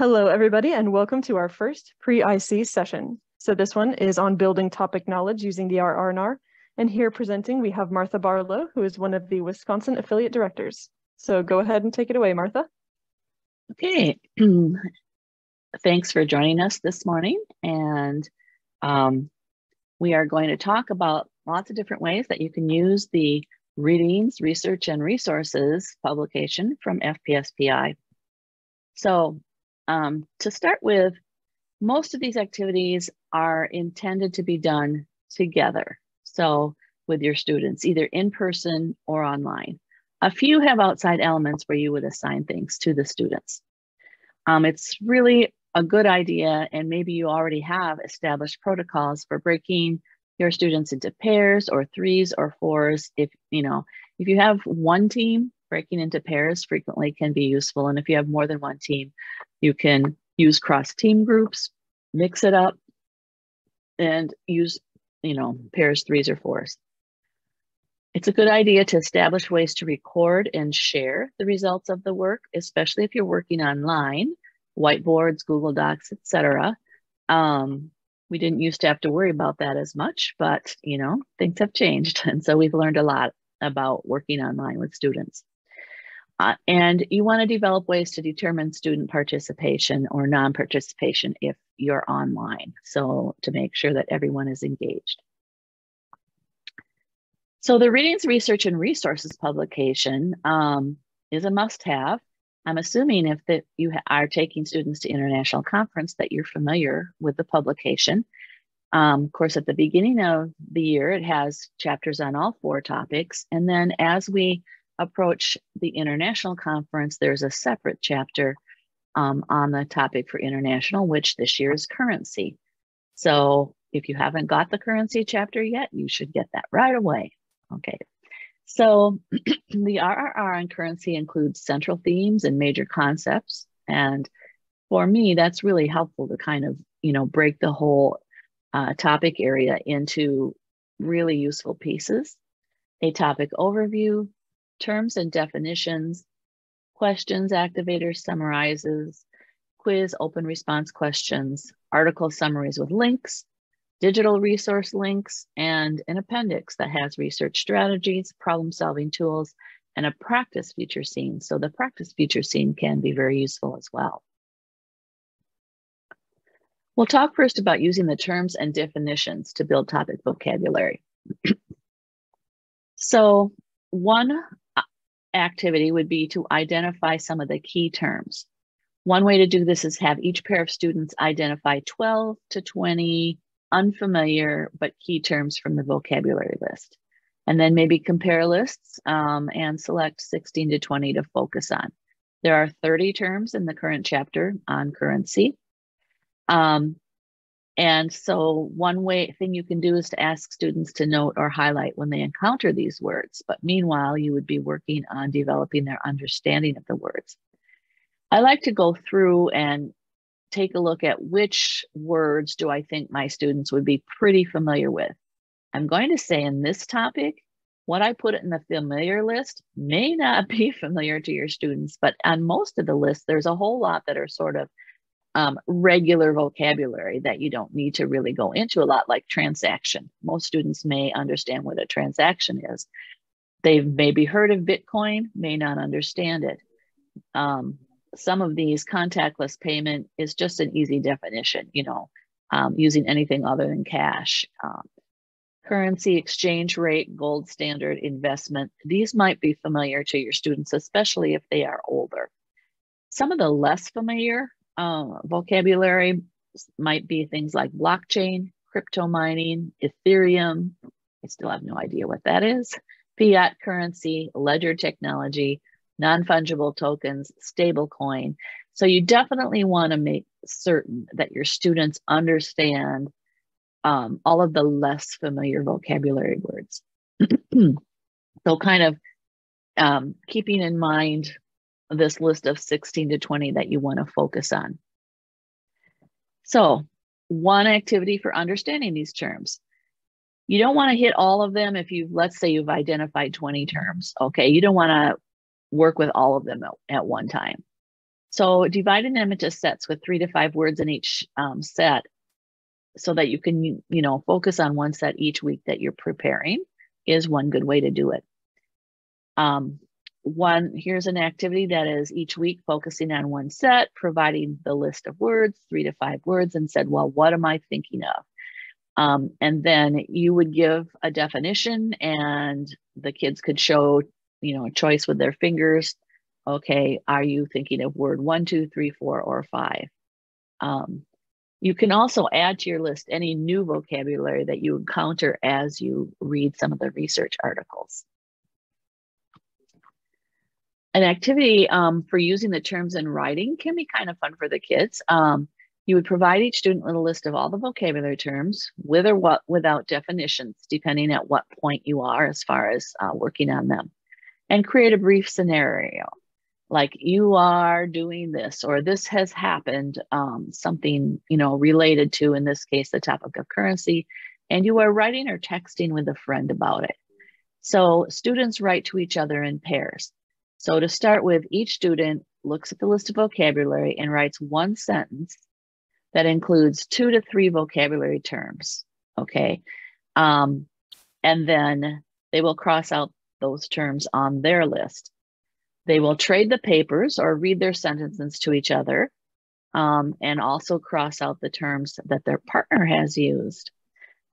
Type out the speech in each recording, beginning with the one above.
Hello, everybody, and welcome to our first pre-IC session. So this one is on building topic knowledge using the RRR. And here presenting, we have Martha Barlow, who is one of the Wisconsin affiliate directors. So go ahead and take it away, Martha. Okay. Thanks for joining us this morning. And um, we are going to talk about lots of different ways that you can use the Readings, Research, and Resources publication from FPSPI. So um, to start with, most of these activities are intended to be done together. So with your students, either in person or online. A few have outside elements where you would assign things to the students. Um, it's really a good idea, and maybe you already have established protocols for breaking your students into pairs or threes or fours. If you know, if you have one team, breaking into pairs frequently can be useful. And if you have more than one team, you can use cross team groups, mix it up, and use, you know, pairs, threes, or fours. It's a good idea to establish ways to record and share the results of the work, especially if you're working online, whiteboards, Google Docs, etc. Um, we didn't used to have to worry about that as much, but you know, things have changed. And so we've learned a lot about working online with students. Uh, and you want to develop ways to determine student participation or non-participation if you're online. So to make sure that everyone is engaged. So the Readings, Research, and Resources publication um, is a must-have. I'm assuming if that you are taking students to international conference that you're familiar with the publication. Um, of course, at the beginning of the year, it has chapters on all four topics. And then as we approach the international conference, there's a separate chapter um, on the topic for international, which this year is currency. So if you haven't got the currency chapter yet, you should get that right away. Okay. So the RRR on currency includes central themes and major concepts. And for me, that's really helpful to kind of, you know, break the whole uh, topic area into really useful pieces. A topic overview, terms and definitions, questions activators summarizes, quiz open response questions, article summaries with links, digital resource links, and an appendix that has research strategies, problem solving tools, and a practice future scene. So the practice future scene can be very useful as well. We'll talk first about using the terms and definitions to build topic vocabulary. so one activity would be to identify some of the key terms. One way to do this is have each pair of students identify 12 to 20 unfamiliar but key terms from the vocabulary list. And then maybe compare lists um, and select 16 to 20 to focus on. There are 30 terms in the current chapter on currency. Um, and so one way thing you can do is to ask students to note or highlight when they encounter these words. But meanwhile, you would be working on developing their understanding of the words. I like to go through and take a look at which words do I think my students would be pretty familiar with. I'm going to say in this topic, what I put in the familiar list may not be familiar to your students, but on most of the list, there's a whole lot that are sort of um, regular vocabulary that you don't need to really go into a lot, like transaction. Most students may understand what a transaction is. They've maybe heard of Bitcoin, may not understand it. Um, some of these contactless payment is just an easy definition, you know, um, using anything other than cash. Um, currency exchange rate, gold standard investment, these might be familiar to your students, especially if they are older. Some of the less familiar uh, vocabulary might be things like blockchain, crypto mining, Ethereum. I still have no idea what that is. Fiat currency, ledger technology, non fungible tokens, stablecoin. So you definitely want to make certain that your students understand um, all of the less familiar vocabulary words. so, kind of um, keeping in mind this list of 16 to 20 that you want to focus on. So one activity for understanding these terms. You don't want to hit all of them if you, let's say you've identified 20 terms, okay? You don't want to work with all of them at, at one time. So dividing them into sets with three to five words in each um, set so that you can, you know, focus on one set each week that you're preparing is one good way to do it. Um, one, here's an activity that is each week focusing on one set, providing the list of words, three to five words, and said, well, what am I thinking of? Um, and then you would give a definition and the kids could show, you know, a choice with their fingers. Okay, are you thinking of word one, two, three, four, or five? Um, you can also add to your list any new vocabulary that you encounter as you read some of the research articles. An activity um, for using the terms in writing can be kind of fun for the kids. Um, you would provide each student with a list of all the vocabulary terms with or what without definitions, depending at what point you are as far as uh, working on them. And create a brief scenario like you are doing this or this has happened, um, something you know related to, in this case, the topic of currency, and you are writing or texting with a friend about it. So students write to each other in pairs. So to start with, each student looks at the list of vocabulary and writes one sentence that includes two to three vocabulary terms. Okay. Um, and then they will cross out those terms on their list. They will trade the papers or read their sentences to each other um, and also cross out the terms that their partner has used.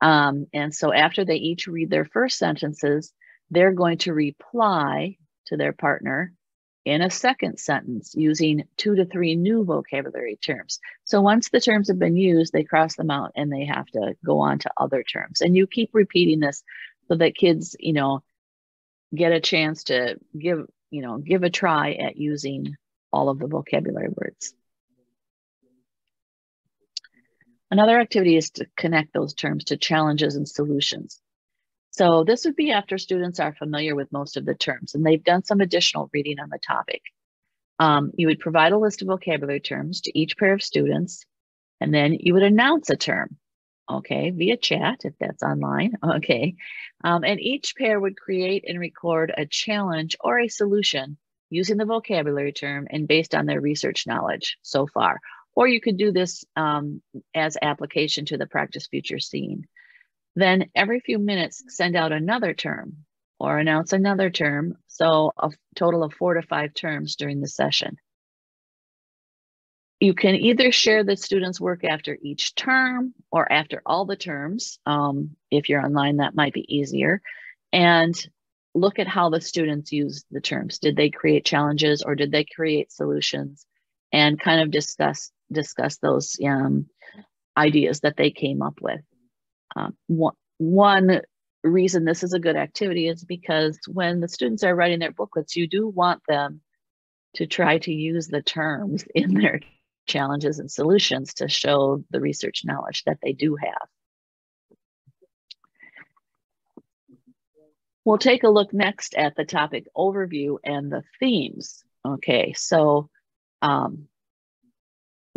Um, and so after they each read their first sentences, they're going to reply to their partner in a second sentence using two to three new vocabulary terms. So once the terms have been used, they cross them out and they have to go on to other terms. And you keep repeating this so that kids, you know, get a chance to give, you know, give a try at using all of the vocabulary words. Another activity is to connect those terms to challenges and solutions. So this would be after students are familiar with most of the terms and they've done some additional reading on the topic. Um, you would provide a list of vocabulary terms to each pair of students, and then you would announce a term, okay, via chat if that's online, okay. Um, and each pair would create and record a challenge or a solution using the vocabulary term and based on their research knowledge so far. Or you could do this um, as application to the practice future scene. Then every few minutes, send out another term or announce another term. So a total of four to five terms during the session. You can either share the students' work after each term or after all the terms. Um, if you're online, that might be easier. And look at how the students use the terms. Did they create challenges or did they create solutions? And kind of discuss discuss those um, ideas that they came up with. Um, one, reason this is a good activity is because when the students are writing their booklets, you do want them to try to use the terms in their challenges and solutions to show the research knowledge that they do have. We'll take a look next at the topic overview and the themes. Okay, so um,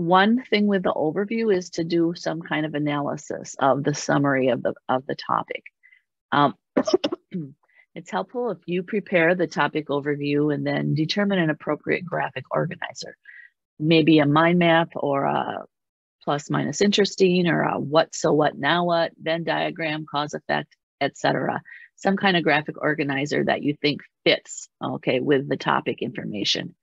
one thing with the overview is to do some kind of analysis of the summary of the of the topic. Um, it's helpful if you prepare the topic overview and then determine an appropriate graphic organizer, maybe a mind map or a plus minus interesting or a what so what now what Venn diagram cause effect etc. Some kind of graphic organizer that you think fits okay with the topic information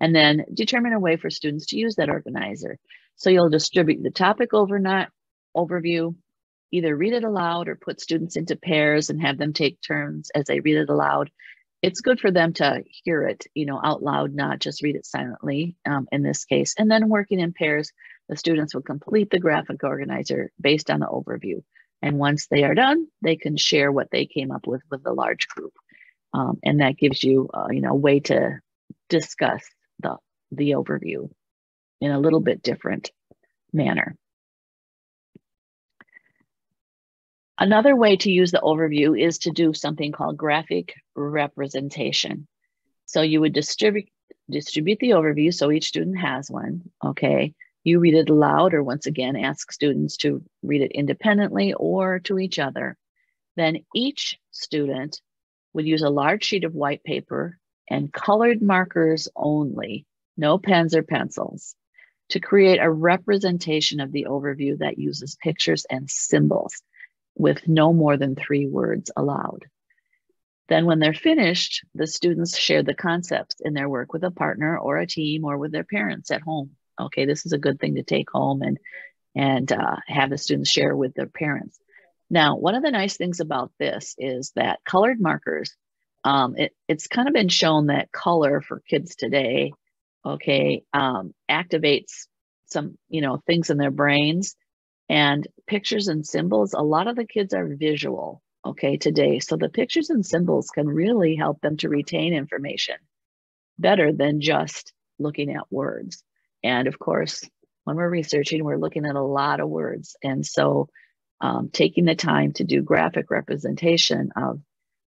and then determine a way for students to use that organizer. So you'll distribute the topic overnight overview, either read it aloud or put students into pairs and have them take turns as they read it aloud. It's good for them to hear it, you know, out loud, not just read it silently um, in this case. And then working in pairs, the students will complete the graphic organizer based on the overview. And once they are done, they can share what they came up with with the large group. Um, and that gives you, uh, you know, a way to discuss the, the overview in a little bit different manner. Another way to use the overview is to do something called graphic representation. So you would distribute distribute the overview so each student has one, okay? You read it aloud or once again ask students to read it independently or to each other. Then each student would use a large sheet of white paper and colored markers only no pens or pencils, to create a representation of the overview that uses pictures and symbols with no more than three words allowed. Then when they're finished, the students share the concepts in their work with a partner or a team or with their parents at home. Okay, this is a good thing to take home and, and uh, have the students share with their parents. Now, one of the nice things about this is that colored markers, um, it, it's kind of been shown that color for kids today, okay, um, activates some, you know, things in their brains and pictures and symbols. A lot of the kids are visual, okay, today. So the pictures and symbols can really help them to retain information better than just looking at words. And of course, when we're researching, we're looking at a lot of words. And so um, taking the time to do graphic representation of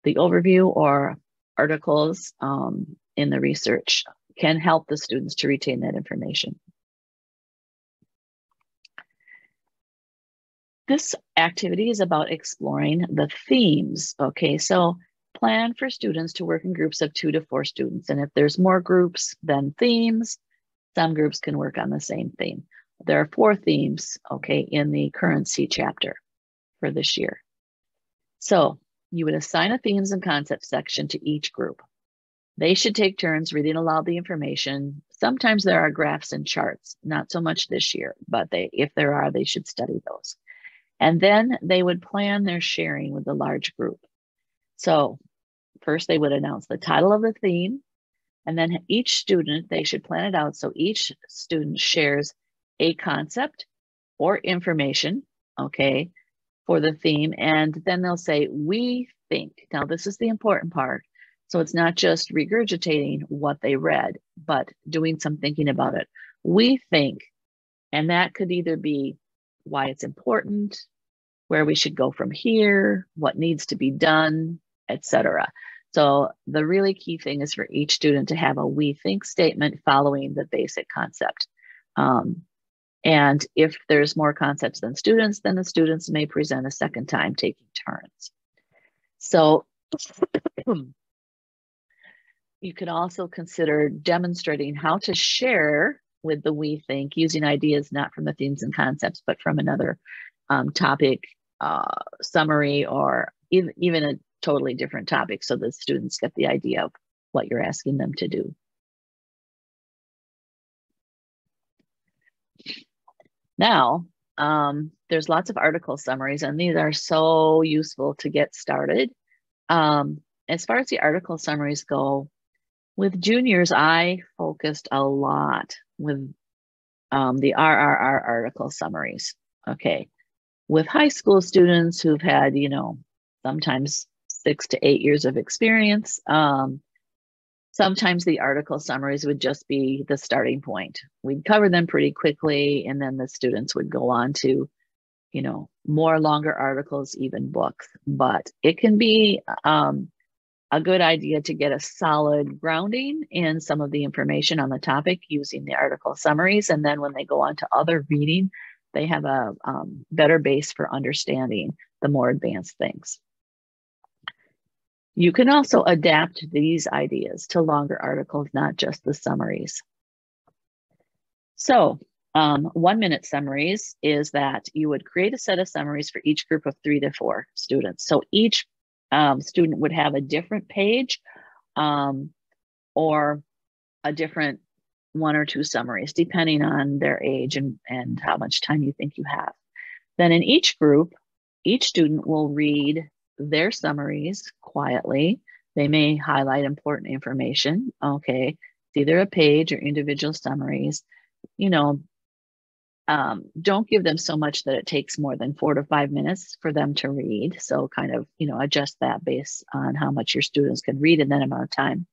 the overview or articles um, in the research can help the students to retain that information. This activity is about exploring the themes. Okay, so plan for students to work in groups of two to four students. And if there's more groups than themes, some groups can work on the same theme. There are four themes, okay, in the currency chapter for this year. So you would assign a themes and concepts section to each group. They should take turns reading aloud the information. Sometimes there are graphs and charts, not so much this year, but they, if there are, they should study those. And then they would plan their sharing with the large group. So first they would announce the title of the theme, and then each student, they should plan it out. So each student shares a concept or information, okay, for the theme. And then they'll say, we think. Now, this is the important part. So it's not just regurgitating what they read, but doing some thinking about it. We think, and that could either be why it's important, where we should go from here, what needs to be done, etc. So the really key thing is for each student to have a we think statement following the basic concept. Um, and if there's more concepts than students, then the students may present a second time taking turns. So you could also consider demonstrating how to share with the we think using ideas not from the themes and concepts, but from another um, topic uh, summary or even, even a totally different topic so the students get the idea of what you're asking them to do. Now, um, there's lots of article summaries and these are so useful to get started. Um, as far as the article summaries go, with juniors, I focused a lot with um, the RRR article summaries. Okay. With high school students who've had, you know, sometimes six to eight years of experience, um, sometimes the article summaries would just be the starting point. We'd cover them pretty quickly, and then the students would go on to, you know, more longer articles, even books. But it can be um, a good idea to get a solid grounding in some of the information on the topic using the article summaries. And then when they go on to other reading, they have a um, better base for understanding the more advanced things. You can also adapt these ideas to longer articles, not just the summaries. So um, one minute summaries is that you would create a set of summaries for each group of three to four students. So each um, student would have a different page um, or a different one or two summaries, depending on their age and, and how much time you think you have. Then in each group, each student will read their summaries quietly. They may highlight important information. Okay, it's either a page or individual summaries. You know, um, don't give them so much that it takes more than four to five minutes for them to read. So kind of, you know, adjust that based on how much your students can read in that amount of time.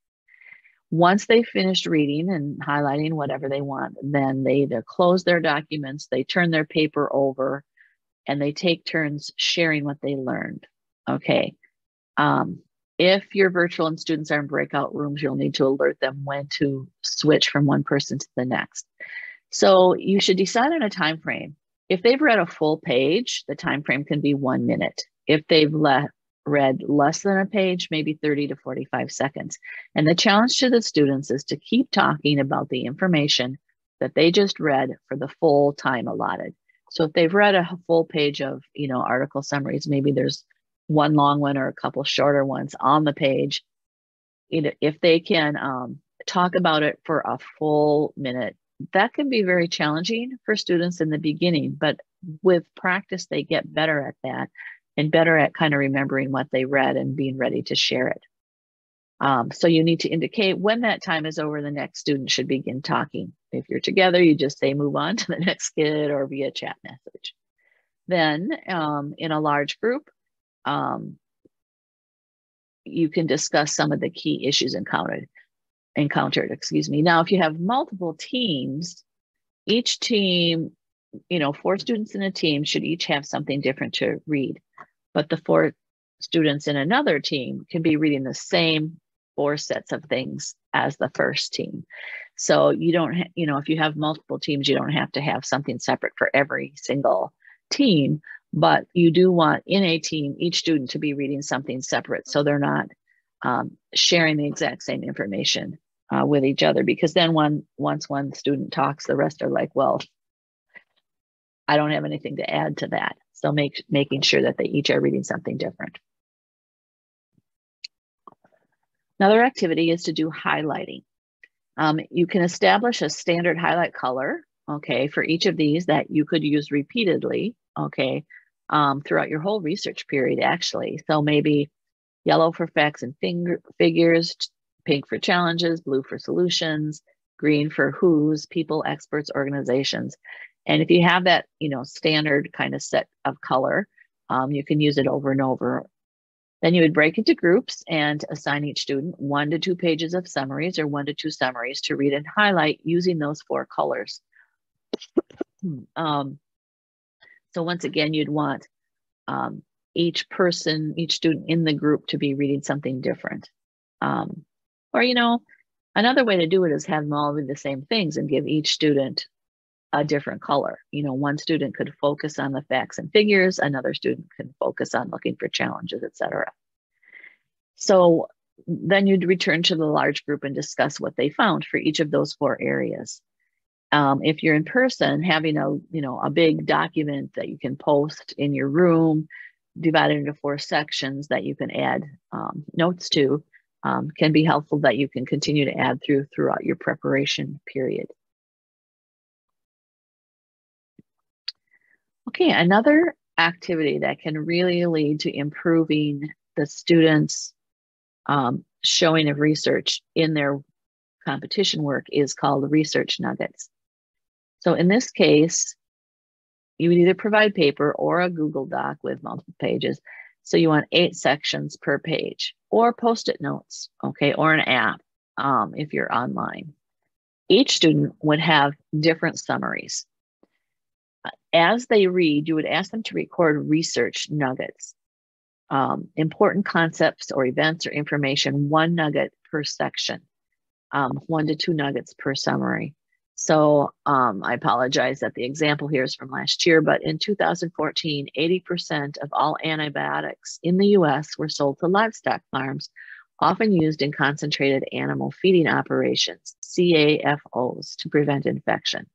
Once they finished reading and highlighting whatever they want, then they either close their documents, they turn their paper over, and they take turns sharing what they learned. Okay. Um, if your virtual and students are in breakout rooms, you'll need to alert them when to switch from one person to the next. So you should decide on a time frame. If they've read a full page, the time frame can be one minute. If they've le- read less than a page, maybe 30 to 45 seconds. And the challenge to the students is to keep talking about the information that they just read for the full time allotted. So if they've read a full page of, you know, article summaries, maybe there's one long one or a couple shorter ones on the page. If they can um, talk about it for a full minute, that can be very challenging for students in the beginning, but with practice, they get better at that and better at kind of remembering what they read and being ready to share it. Um, so you need to indicate when that time is over, the next student should begin talking. If you're together, you just say move on to the next kid or via chat message. Then um, in a large group, um, you can discuss some of the key issues encountered. Encountered, excuse me. Now, if you have multiple teams, each team, you know, four students in a team should each have something different to read, but the four students in another team can be reading the same four sets of things as the first team. So you don't, ha- you know, if you have multiple teams, you don't have to have something separate for every single team, but you do want in a team each student to be reading something separate so they're not um, sharing the exact same information uh, with each other because then one once one student talks the rest are like well i don't have anything to add to that. So make making sure that they each are reading something different. Another activity is to do highlighting. Um, you can establish a standard highlight color okay for each of these that you could use repeatedly okay um, throughout your whole research period, actually. So maybe yellow for facts and finger, figures, pink for challenges, blue for solutions, green for who's, people, experts, organizations. And if you have that, you know, standard kind of set of color, um, you can use it over and over. Then you would break into groups and assign each student one to two pages of summaries or one to two summaries to read and highlight using those four colors. um, so once again, you'd want um, each person, each student in the group to be reading something different. Um, or, you know, another way to do it is have them all read the same things and give each student a different color. You know, one student could focus on the facts and figures, another student can focus on looking for challenges, etc. So then you'd return to the large group and discuss what they found for each of those four areas um, if you're in person having a you know a big document that you can post in your room divided into four sections that you can add um, notes to um, can be helpful that you can continue to add through throughout your preparation period. Okay another activity that can really lead to improving the students um, showing of research in their competition work is called research nuggets so in this case, you would either provide paper or a Google Doc with multiple pages. So you want eight sections per page or post-it notes, okay, or an app um, if you're online. Each student would have different summaries. As they read, you would ask them to record research nuggets, um, important concepts or events or information, one nugget per section, um, one to two nuggets per summary. So um, I apologize that the example here is from last year, but in 2014, 80% of all antibiotics in the US were sold to livestock farms, often used in concentrated animal feeding operations, CAFOs, to prevent infection.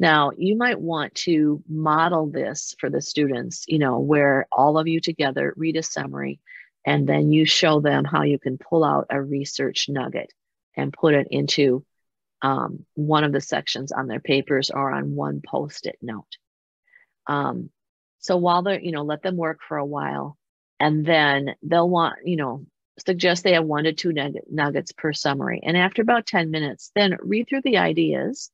Now, you might want to model this for the students, you know, where all of you together read a summary and then you show them how you can pull out a research nugget and put it into um, one of the sections on their papers or on one post-it note. Um, so while they're, you know, let them work for a while and then they'll want, you know, suggest they have one to two nuggets per summary. And after about 10 minutes, then read through the ideas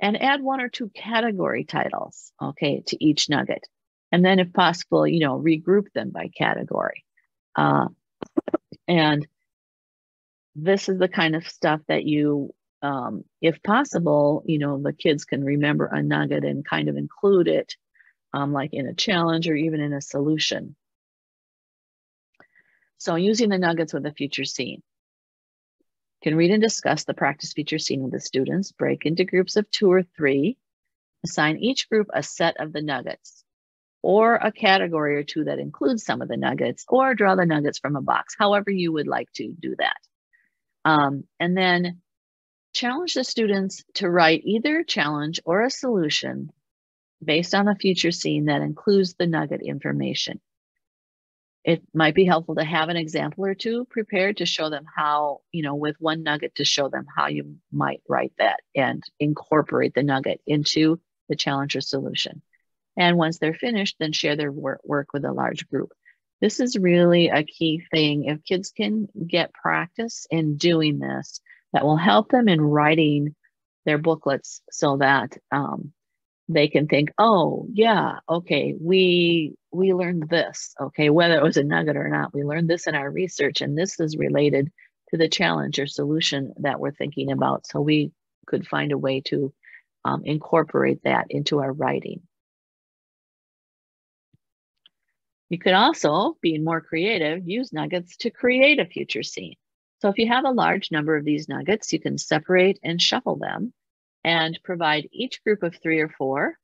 and add one or two category titles, okay, to each nugget. And then if possible, you know, regroup them by category. Uh, and this is the kind of stuff that you um, if possible, you know, the kids can remember a nugget and kind of include it um, like in a challenge or even in a solution. So using the nuggets with a future scene. Can read and discuss the practice future scene with the students, break into groups of two or three, assign each group a set of the nuggets. or a category or two that includes some of the nuggets, or draw the nuggets from a box, however you would like to do that. Um, and then challenge the students to write either a challenge or a solution based on a future scene that includes the nugget information. It might be helpful to have an example or two prepared to show them how, you know, with one nugget to show them how you might write that and incorporate the nugget into the challenge or solution. And once they're finished, then share their work, work with a large group. This is really a key thing. If kids can get practice in doing this, that will help them in writing their booklets so that um, they can think, oh yeah, okay, we we learned this. Okay, whether it was a nugget or not, we learned this in our research, and this is related to the challenge or solution that we're thinking about. So we could find a way to um, incorporate that into our writing. You could also, being more creative, use nuggets to create a future scene. So if you have a large number of these nuggets, you can separate and shuffle them and provide each group of three or four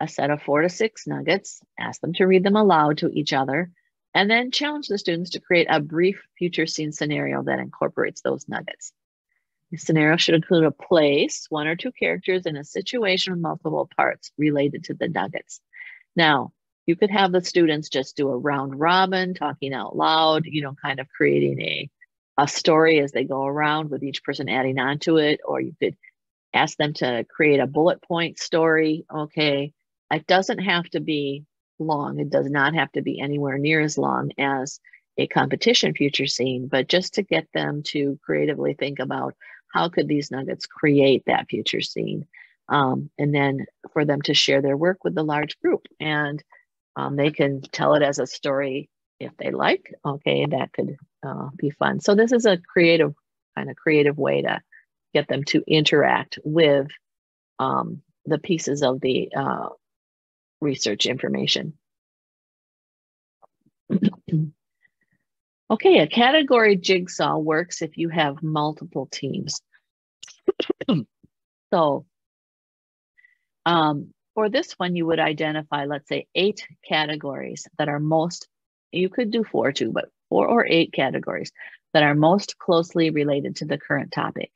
a set of four to six nuggets, ask them to read them aloud to each other, and then challenge the students to create a brief future scene scenario that incorporates those nuggets. The scenario should include a place, one or two characters, and a situation with multiple parts related to the nuggets. Now, you could have the students just do a round robin, talking out loud, you know, kind of creating a, a story as they go around with each person adding on to it, or you could ask them to create a bullet point story. Okay, it doesn't have to be long. It does not have to be anywhere near as long as a competition future scene, but just to get them to creatively think about how could these nuggets create that future scene. Um, and then for them to share their work with the large group. And um, they can tell it as a story if they like. Okay, that could uh, be fun. So this is a creative, kind of creative way to get them to interact with um, the pieces of the uh, research information. okay, a category jigsaw works if you have multiple teams. so um, for this one, you would identify, let's say, eight categories that are most, you could do four too, but four or eight categories that are most closely related to the current topic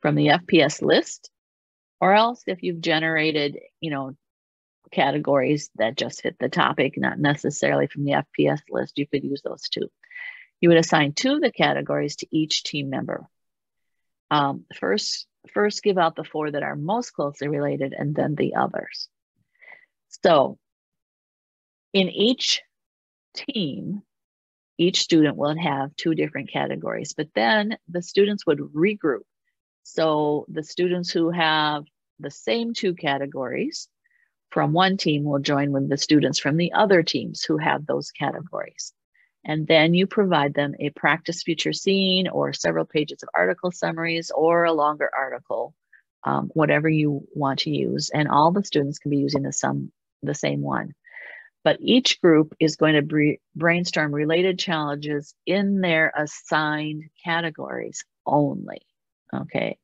from the FPS list, or else if you've generated, you know, categories that just fit the topic, not necessarily from the FPS list, you could use those too. You would assign two of the categories to each team member. Um, first, first give out the four that are most closely related and then the others. So in each team, each student will have two different categories, but then the students would regroup so the students who have the same two categories from one team will join with the students from the other teams who have those categories. And then you provide them a practice future scene or several pages of article summaries or a longer article, um, whatever you want to use. And all the students can be using the, some, the same one. But each group is going to brainstorm related challenges in their assigned categories only. Okay.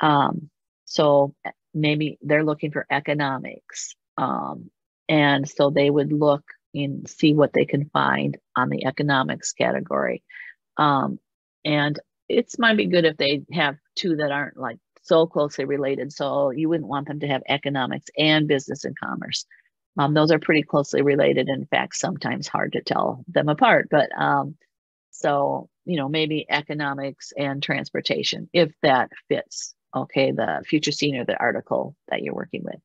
Um, so maybe they're looking for economics. Um, and so they would look and see what they can find on the economics category. Um, and it's might be good if they have two that aren't like so closely related. So you wouldn't want them to have economics and business and commerce. Um, those are pretty closely related. In fact, sometimes hard to tell them apart. But um, so you know, maybe economics and transportation, if that fits, okay, the future scene or the article that you're working with.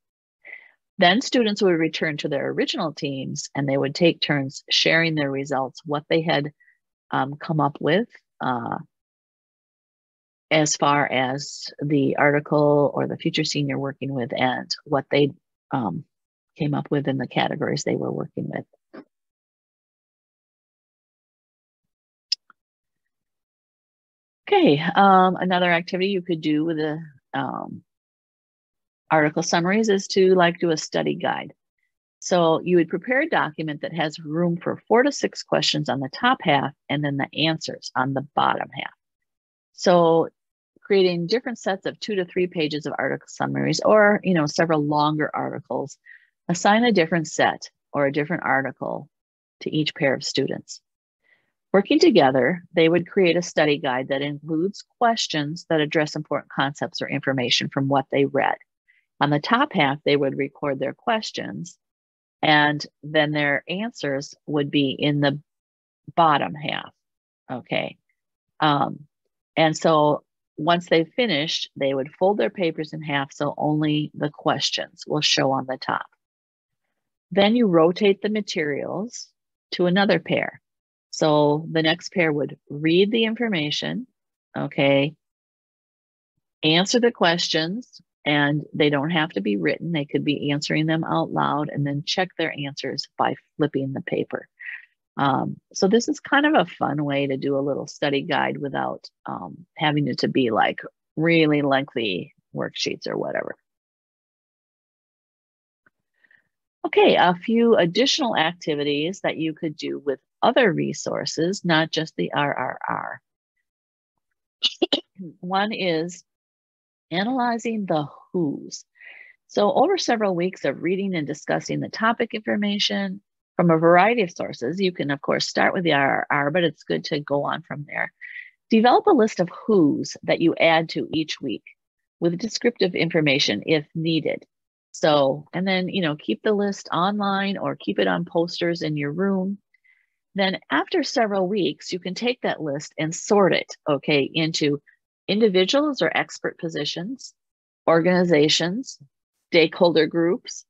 Then students would return to their original teams and they would take turns sharing their results, what they had um, come up with uh, as far as the article or the future scene you're working with and what they um, came up with in the categories they were working with. Okay, um, another activity you could do with the um, article summaries is to like do a study guide. So you would prepare a document that has room for four to six questions on the top half and then the answers on the bottom half. So creating different sets of two to three pages of article summaries or, you know, several longer articles, assign a different set or a different article to each pair of students. Working together, they would create a study guide that includes questions that address important concepts or information from what they read. On the top half, they would record their questions, and then their answers would be in the bottom half. Okay. Um, and so once they finished, they would fold their papers in half so only the questions will show on the top. Then you rotate the materials to another pair. So the next pair would read the information, okay, answer the questions, and they don't have to be written. They could be answering them out loud and then check their answers by flipping the paper. Um, so this is kind of a fun way to do a little study guide without um, having it to be like really lengthy worksheets or whatever. Okay, a few additional activities that you could do with other resources, not just the RRR. One is analyzing the who's. So over several weeks of reading and discussing the topic information from a variety of sources, you can of course start with the RRR, but it's good to go on from there. Develop a list of who's that you add to each week with descriptive information if needed. So, and then, you know, keep the list online or keep it on posters in your room. Then after several weeks, you can take that list and sort it, okay, into individuals or expert positions, organizations, stakeholder groups,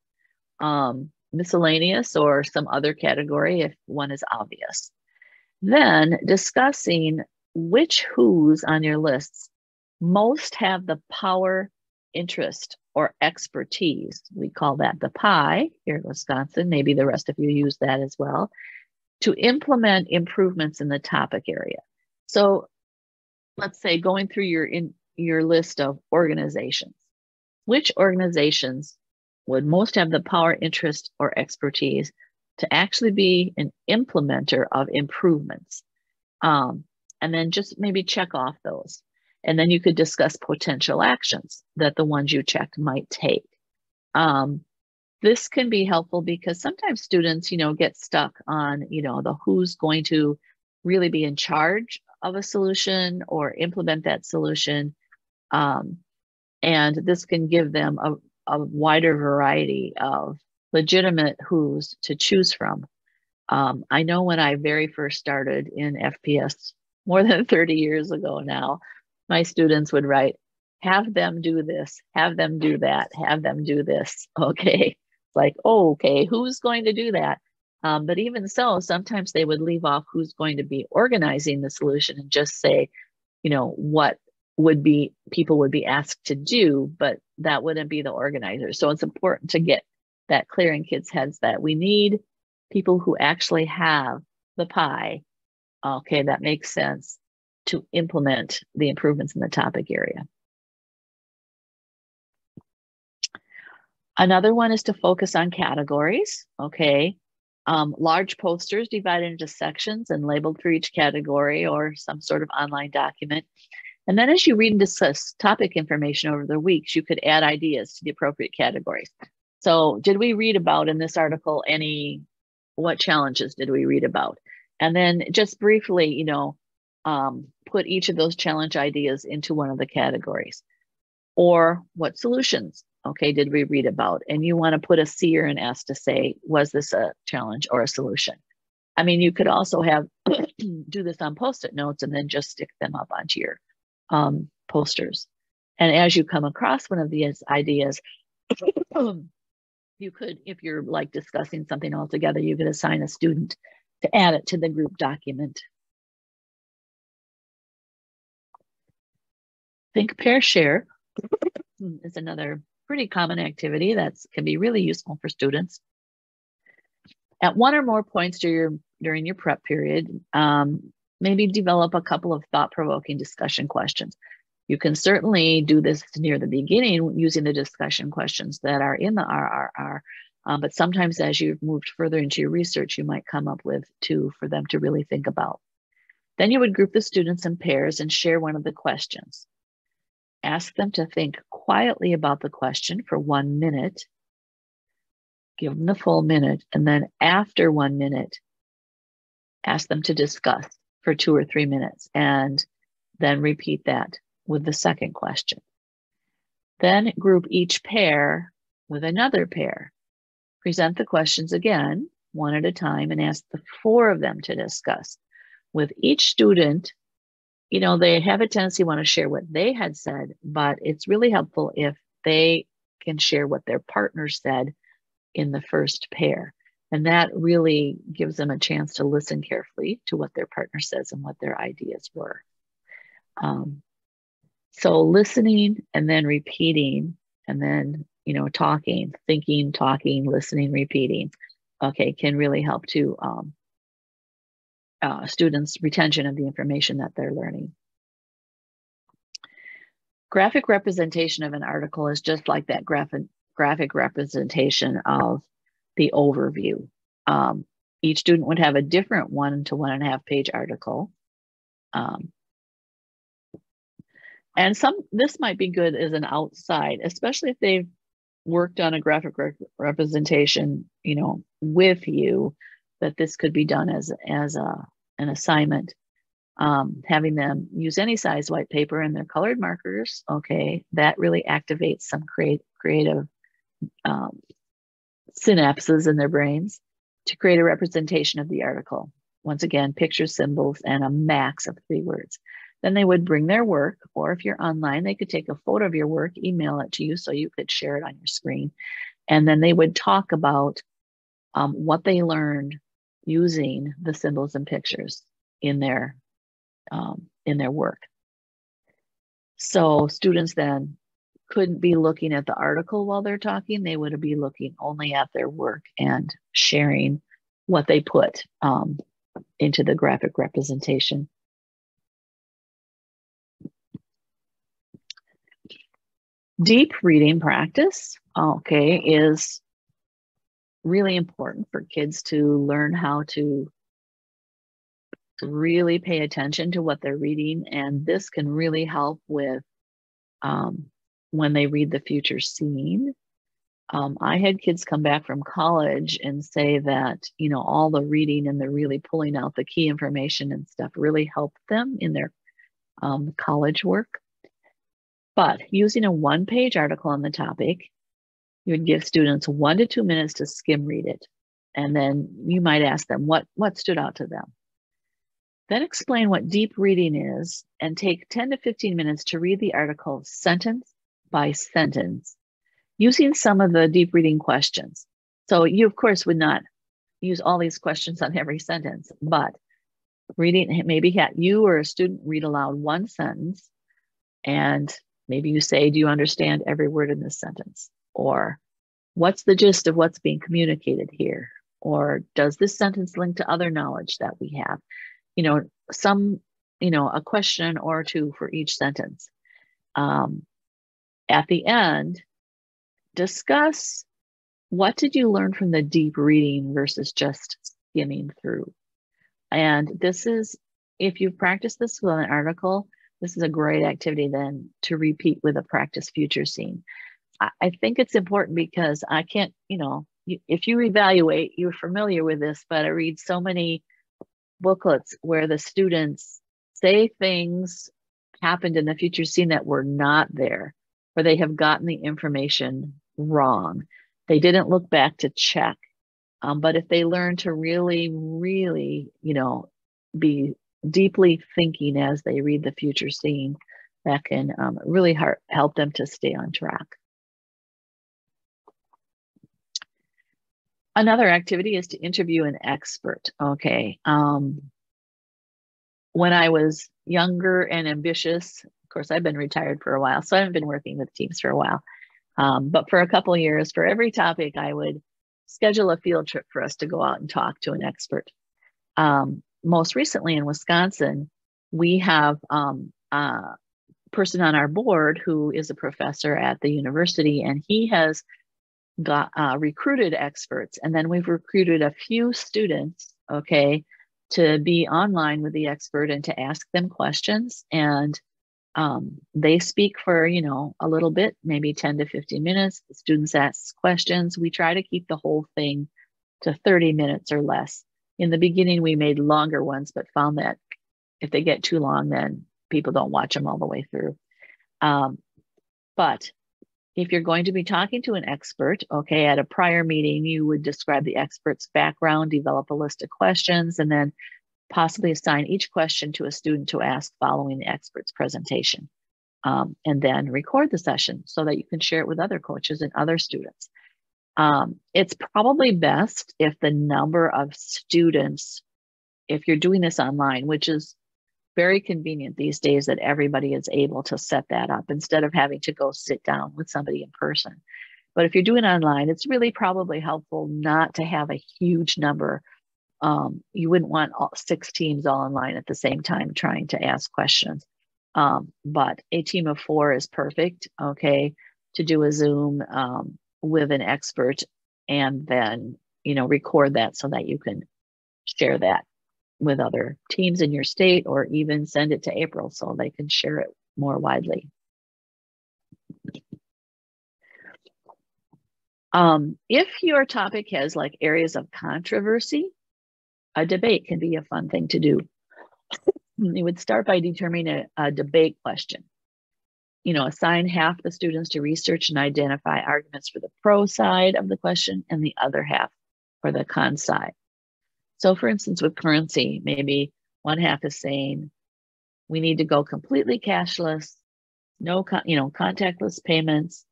um, miscellaneous or some other category if one is obvious. Then discussing which who's on your lists most have the power, interest, or expertise. We call that the PIE here in Wisconsin. Maybe the rest of you use that as well to implement improvements in the topic area. So let's say going through your in your list of organizations, which organizations would most have the power, interest, or expertise to actually be an implementer of improvements? Um, and then just maybe check off those. And then you could discuss potential actions that the ones you checked might take. Um, this can be helpful because sometimes students, you know, get stuck on, you know, the who's going to really be in charge of a solution or implement that solution. Um, and this can give them a, a wider variety of legitimate who's to choose from. Um, I know when I very first started in FPS more than 30 years ago now, my students would write, have them do this, have them do that, have them do this. Okay. Like, oh, okay, who's going to do that? Um, but even so, sometimes they would leave off who's going to be organizing the solution and just say, you know, what would be people would be asked to do, but that wouldn't be the organizer. So it's important to get that clear in kids' heads that we need people who actually have the pie. Okay, that makes sense to implement the improvements in the topic area. Another one is to focus on categories. Okay, um, large posters divided into sections and labeled for each category or some sort of online document. And then as you read and discuss topic information over the weeks, you could add ideas to the appropriate categories. So did we read about in this article any, what challenges did we read about? And then just briefly, you know, um, put each of those challenge ideas into one of the categories. Or what solutions okay, did we read about? And you want to put a C or an S to say, was this a challenge or a solution? I mean, you could also have do this on post-it notes and then just stick them up onto your um, posters. And as you come across one of these ideas, you could, if you're like discussing something all together, you could assign a student to add it to the group document. Think, pair, share is another pretty common activity that can be really useful for students. At one or more points during your, during your prep period, um, maybe develop a couple of thought-provoking discussion questions. You can certainly do this near the beginning using the discussion questions that are in the RRR, um, but sometimes as you've moved further into your research, you might come up with two for them to really think about. Then you would group the students in pairs and share one of the questions. Ask them to think quietly about the question for one minute. give them the full minute, and then after one minute, ask them to discuss for two or three minutes, and then repeat that with the second question. Then group each pair with another pair. Present the questions again, one at a time, and ask the four of them to discuss. With each student, you know, they have a tendency want to share what they had said, but it's really helpful if they can share what their partner said in the first pair. And that really gives them a chance to listen carefully to what their partner says and what their ideas were. Um, so listening and then repeating and then, you know, talking, thinking, talking, listening, repeating, okay, can really help to um, uh, students' retention of the information that they're learning. Graphic representation of an article is just like that graphic, graphic representation of the overview. Um, each student would have a different one to one and a half page article. Um, and some this might be good as an outside, especially if they've worked on a graphic re representation, you know, with you, that this could be done as as a an assignment. Um, having them use any size white paper and their colored markers, okay, that really activates some create, creative um, synapses in their brains to create a representation of the article. Once again, pictures, symbols, and a max of three words. Then they would bring their work, or if you're online, they could take a photo of your work, email it to you so you could share it on your screen. And then they would talk about um, what they learned using the symbols and pictures in their um, in their work. So students then couldn't be looking at the article while they're talking. They would be looking only at their work and sharing what they put um, into the graphic representation. Deep reading practice, okay, is really important for kids to learn how to really pay attention to what they're reading. And this can really help with um, when they read the future scene. Um, I had kids come back from college and say that, you know, all the reading and they're really pulling out the key information and stuff really helped them in their um, college work. But using a one page article on the topic, you would give students one to two minutes to skim read it. And then you might ask them what, what stood out to them. Then explain what deep reading is and take 10 to 15 minutes to read the article sentence by sentence using some of the deep reading questions. So you, of course, would not use all these questions on every sentence, but reading, maybe you or a student read aloud one sentence and maybe you say, do you understand every word in this sentence? Or what's the gist of what's being communicated here? Or does this sentence link to other knowledge that we have? you know, some, you know, a question or two for each sentence. Um, at the end, discuss what did you learn from the deep reading versus just skimming through. And this is, if you've practiced this with an article, this is a great activity then to repeat with a practice future scene. I, think it's important because I can't, you know, if you evaluate, you're familiar with this, but I read so many booklets where the students say things happened in the future scene that were not there, or they have gotten the information wrong. They didn't look back to check. Um, but if they learn to really, really, you know, be deeply thinking as they read the future scene, that can um, really help them to stay on track. Another activity is to interview an expert. Okay. Um, when I was younger and ambitious, of course, I've been retired for a while, so I haven't been working with teams for a while. Um, but for a couple years, for every topic, I would schedule a field trip for us to go out and talk to an expert. Um, most recently in Wisconsin, we have um, a person on our board who is a professor at the university, and he has got uh, recruited experts, and then we've recruited a few students, okay, to be online with the expert and to ask them questions. And Um, they speak for, you know, a little bit, maybe 10 to 15 minutes. The students ask questions. We try to keep the whole thing to 30 minutes or less. In the beginning, we made longer ones, but found that if they get too long, then people don't watch them all the way through. Um, but if you're going to be talking to an expert, okay, at a prior meeting, you would describe the expert's background, develop a list of questions, and then possibly assign each question to a student to ask following the expert's presentation. Um, and then record the session so that you can share it with other coaches and other students. Um, it's probably best if the number of students, if you're doing this online, which is very convenient these days that everybody is able to set that up instead of having to go sit down with somebody in person. But if you're doing online, it's really probably helpful not to have a huge number. Um, you wouldn't want all, six teams all online at the same time trying to ask questions. Um, but a team of four is perfect, okay, to do a Zoom um, with an expert and then, you know, record that so that you can share that with other teams in your state or even send it to April so they can share it more widely. Um, if your topic has like areas of controversy, a debate can be a fun thing to do. you would start by determining a, a debate question. You know, assign half the students to research and identify arguments for the pro side of the question and the other half for the con side. So, for instance, with currency, maybe one half is saying we need to go completely cashless, no, you know, contactless payments,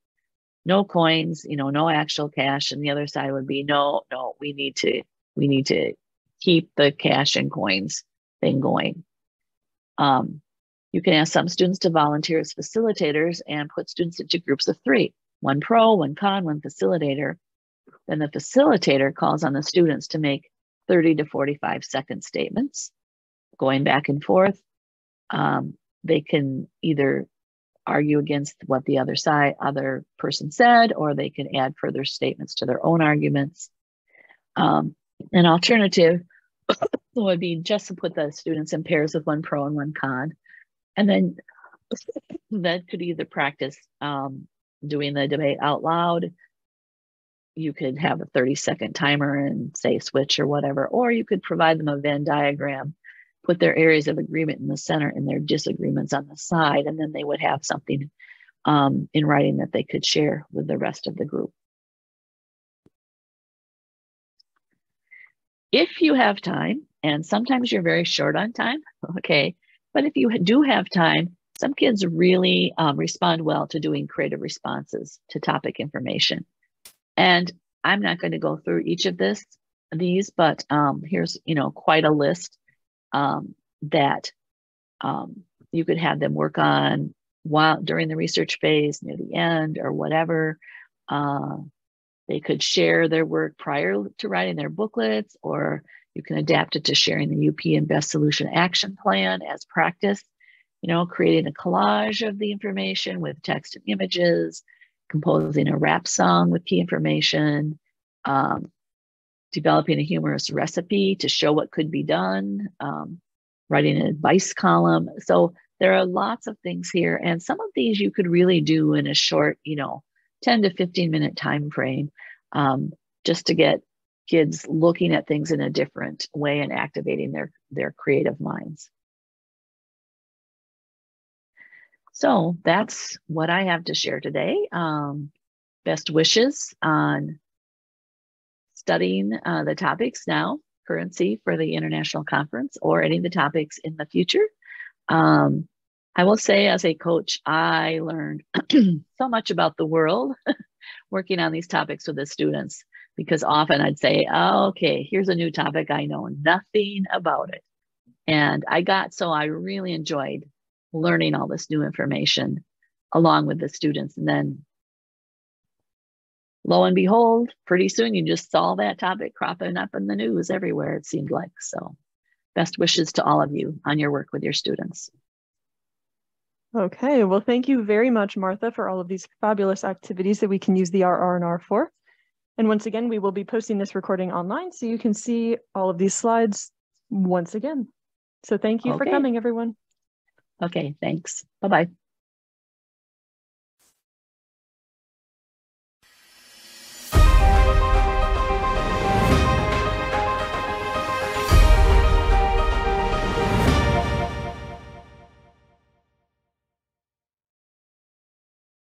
no coins, you know, no actual cash, and the other side would be no, no, we need to, we need to keep the cash and coins thing going. Um, you can ask some students to volunteer as facilitators and put students into groups of three one pro, one con, one facilitator. Then the facilitator calls on the students to make 30 to 45 second statements going back and forth. Um, they can either argue against what the other side, other person said, or they can add further statements to their own arguments. Um, an alternative would be just to put the students in pairs of one pro and one con. And then that could either practice um, doing the debate out loud you could have a 30 second timer and say switch or whatever, or you could provide them a Venn diagram, put their areas of agreement in the center and their disagreements on the side, and then they would have something um, in writing that they could share with the rest of the group. If you have time, and sometimes you're very short on time, okay, but if you do have time, some kids really um, respond well to doing creative responses to topic information. And I'm not going to go through each of this these, but um, here's you know quite a list um, that um, you could have them work on while during the research phase, near the end, or whatever. Uh, they could share their work prior to writing their booklets, or you can adapt it to sharing the UP and Best Solution Action Plan as practice. You know, creating a collage of the information with text and images, composing a rap song with key information, um, developing a humorous recipe to show what could be done, um, writing an advice column. So there are lots of things here, and some of these you could really do in a short, you know, 10 to 15 minute time frame, um, just to get kids looking at things in a different way and activating their their creative minds. So that's what I have to share today. Um, best wishes on studying uh, the topics now, currency for the international conference, or any of the topics in the future. Um, I will say, as a coach, I learned so much about the world working on these topics with the students because often I'd say, oh, okay, here's a new topic. I know nothing about it. And I got so I really enjoyed learning all this new information along with the students. And then lo and behold, pretty soon you just saw that topic cropping up in the news everywhere, it seemed like. So, best wishes to all of you on your work with your students. Okay, well, thank you very much, Martha, for all of these fabulous activities that we can use the RR&R for. And once again, we will be posting this recording online so you can see all of these slides once again. So thank you okay. for coming, everyone. Okay, thanks. Bye-bye.